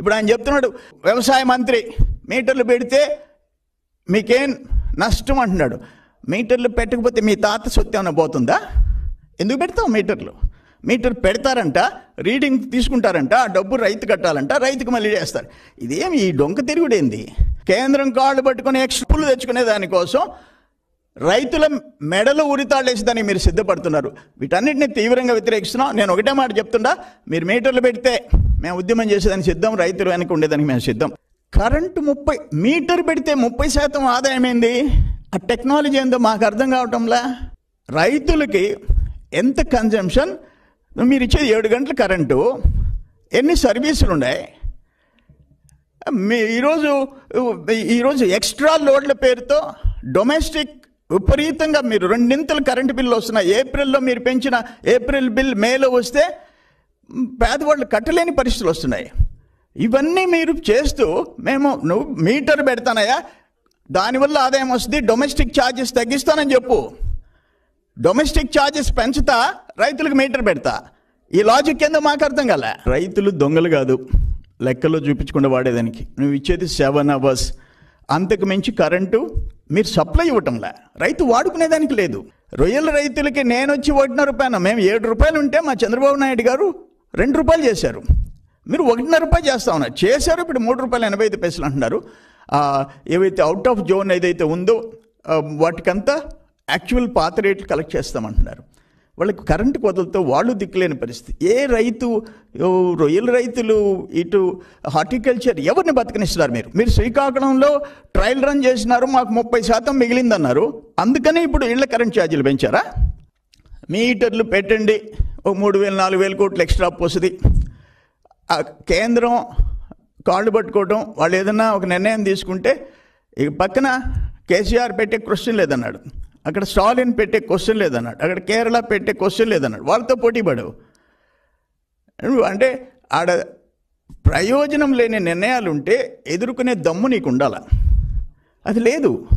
ఇప్పుడు ఆయన చెప్తున్నాడు వ్యవసాయ మంత్రి మీటర్లు పెడితే మీకేం నష్టం అంటున్నాడు. మీటర్లు పెట్టకపోతే మీ తాత సొత్తు ఏమైనా పోతుందా? ఎందుకు పెడతావు మీటర్లు? మీటర్ పెడతారంట రీడింగ్ తీసుకుంటారంట ఆ డబ్బు రైతు కట్టాలంట రైతుకు మళ్ళీ చేస్తారు ఇదేమి ఈ డొంక తిరుగుడేంది? కేంద్రం కాళ్ళు పట్టుకుని ఎక్స్పులు తెచ్చుకునే దానికోసం రైతుల మెడలు ఉరితాళ్ళేసి దానికి మీరు సిద్ధపడుతున్నారు. వీటన్నిటిని తీవ్రంగా వ్యతిరేకిస్తున్నాం నేను ఒకటే మాట చెప్తుండా మీరు మీటర్లు పెడితే మేము ఉద్యమం చేసేదానికి సిద్ధం రైతులు వెనక ఉండేదానికి మేము సిద్ధం. కరెంటు ముప్పై మీటర్ పెడితే ముప్పై శాతం ఆదాయం ఏంది? ఆ టెక్నాలజీ ఏందో మాకు అర్థం కావటంలా? రైతులకి ఎంత కన్జంప్షన్ మీరు ఇచ్చేది ఏడు గంటల కరెంటు. ఎన్ని సర్వీసులు ఉన్నాయి? మీ ఈరోజు ఈరోజు ఎక్స్ట్రా లోడ్ల పేరుతో డొమెస్టిక్ విపరీతంగా మీరు రెండింతలు కరెంటు బిల్లు వస్తున్నాయి. ఏప్రిల్లో మీరు పెంచిన ఏప్రిల్ బిల్ మేలో వస్తే పేదవాళ్ళు కట్టలేని పరిస్థితులు వస్తున్నాయి. ఇవన్నీ మీరు చేస్తూ మేము నువ్వు మీటర్ పెడతానయ్యా. దానివల్ల ఆదాయం వస్తుంది డొమెస్టిక్ ఛార్జెస్ తగ్గిస్తానని చెప్పు. డొమెస్టిక్ ఛార్జెస్ పెంచుతా రైతులకు మీటర్ పెడతా. ఈ లాజిక్ ఏందో మాకు అర్థం కాల. రైతులు దొంగలు కాదు లెక్కలో చూపించకుండా వాడేదానికి. నువ్వు ఇచ్చేది సెవెన్ అవర్స్ అంతకు మించి కరెంటు మీరు సప్లై ఇవ్వటంలే. రైతు వాడుకునేదానికి లేదు. రొయ్యల రైతులకి నేను వచ్చి ఒకటిన్నర రూపాయలు మేము ఏడు రూపాయలు ఉంటే మా చంద్రబాబు నాయుడు గారు రెండు రూపాయలు చేశారు. మీరు ఒకటిన్నర రూపాయలు చేస్తా ఉన్నారు. చేశారు ఇప్పుడు మూడు రూపాయలు ఎనభై ఐదు పైసలు అంటున్నారు. ఏవైతే అవుట్ ఆఫ్ జోన్ ఏదైతే ఉందో వాటికంతా యాక్చువల్ పాత రేట్లు కలెక్ట్ చేస్తామంటున్నారు. వాళ్ళకి కరెంటు కొదలతో వాళ్ళు దిక్కులేని పరిస్థితి. ఏ రైతు రొయ్యల రైతులు ఇటు హార్టికల్చర్ ఎవరిని బతకనిస్తున్నారు మీరు? మీరు శ్రీకాకుళంలో ట్రయల్ రన్ చేసినారు మాకు ముప్పై శాతం మిగిలిందన్నారు. అందుకని ఇప్పుడు ఇళ్ళ కరెంట్ ఛార్జీలు పెంచారా? మీటర్లు పెట్టండి. ఓ మూడు వేలు నాలుగు వేల కోట్లు ఎక్స్ట్రా పోస్తుంది ఆ కేంద్రం కాళ్ళు పట్టుకోవడం వాళ్ళు ఏదన్నా ఒక నిర్ణయం తీసుకుంటే ఇక పక్కన కేసీఆర్ పెట్టే క్వశ్చన్ లేదన్నాడు. అక్కడ స్టాలిన్ పెట్టే క్వశ్చన్ లేదన్నాడు. అక్కడ కేరళ పెట్టే క్వశ్చన్ లేదన్నాడు. వాళ్ళతో పోటీ పడవు. అంటే ఆడ ప్రయోజనం లేని నిర్ణయాలు ఉంటే ఎదుర్కొనే దమ్ము నీకు ఉండాల అది లేదు.